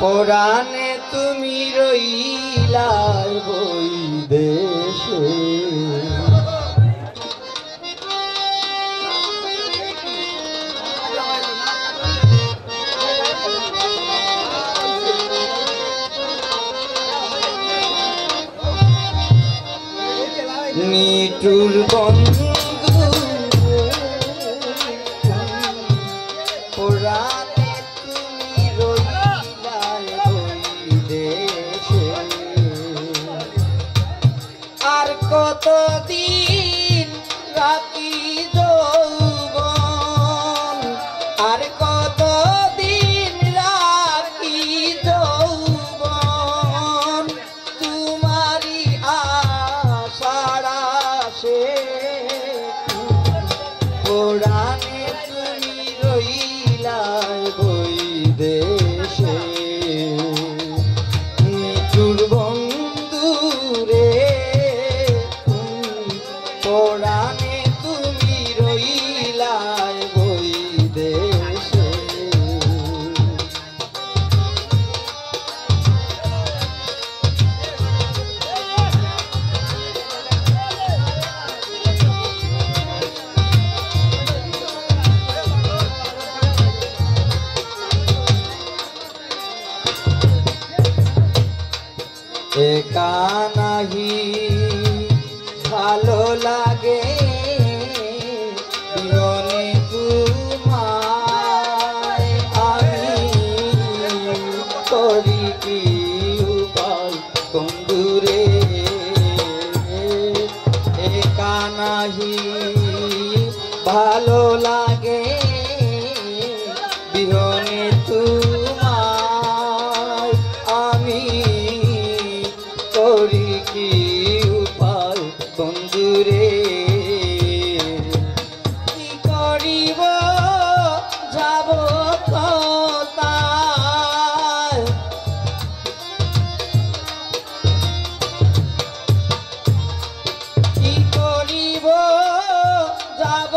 পরাণে তুমি রইলাই বই দেশে। নিটুর বন্ধু কতদিন রাখি একা নাহি ভালো লাগে। ভালো লাগে।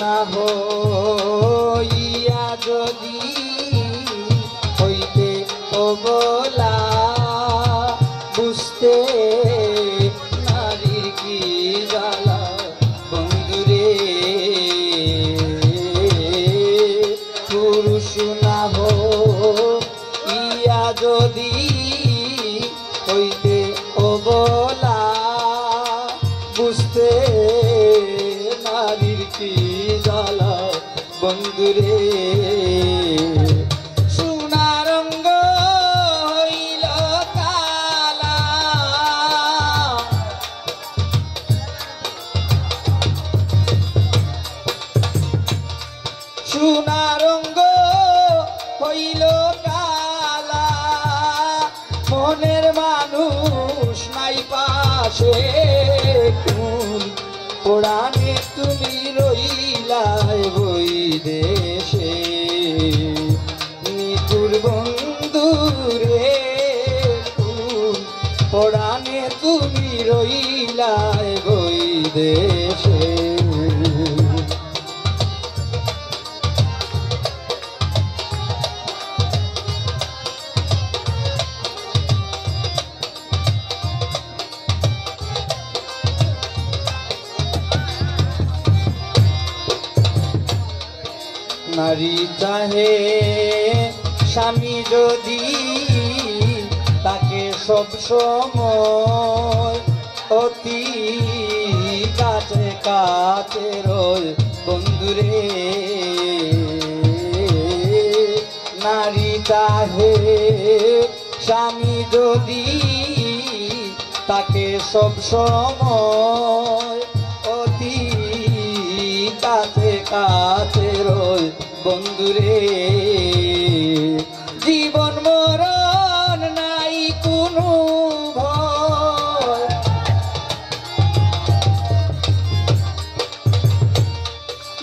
না হইয়া যদি হইতে অবলা বন্ধুরে হইল কালা। সোনারঙ্গ হইল কালা। মনের মানুষ তুমি রইলাই বই দেশে নিতুর বন্ধু রে পড়ানে তুমি রইলায় বই দেশে নারী চাহে। স্বামী যদি তাকে সব সময় অতি কাছে কাছে রয় বন্ধুরে, নারী তাহে স্বামী যদি তাকে সব সময় অতি কাছে কাছে বন্ধুরে জীবন মরণ নাই কোনো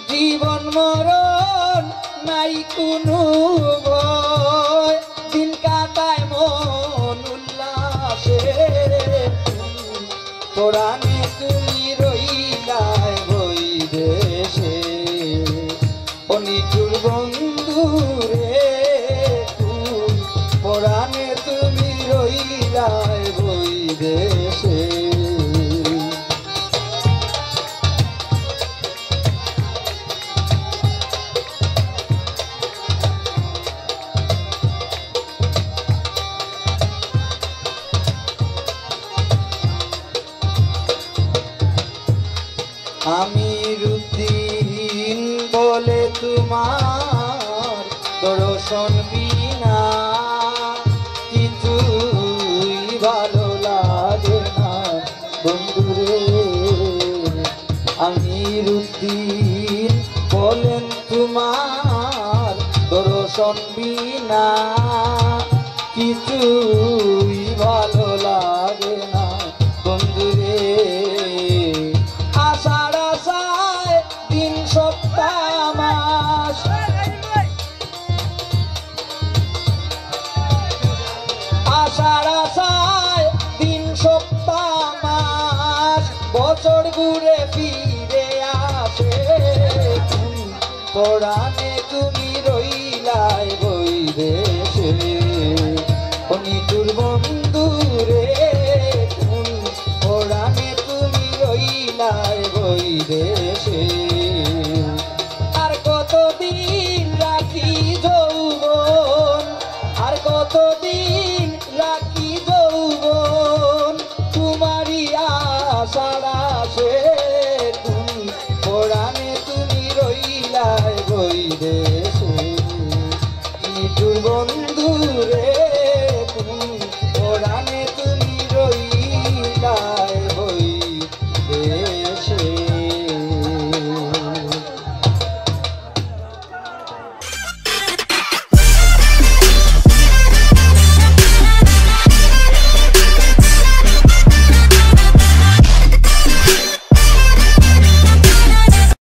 জীবন মরণ নাই কোনো ভয়। দিন অনিটুর বন্ধু রে তোমার দর্শন বিনা। কিছুই ভালো লাগে না। বন্ধুরে, আমি রুদ্দিন, বলেন তোমার দর্শন বিনা। কিছুই ঘুরে ফিরে আসে পড়ানে তুমি রইলাই বই দেশে অনিটুর বন্ধু রে পড়ানে তুমি রইলাই বই দেশে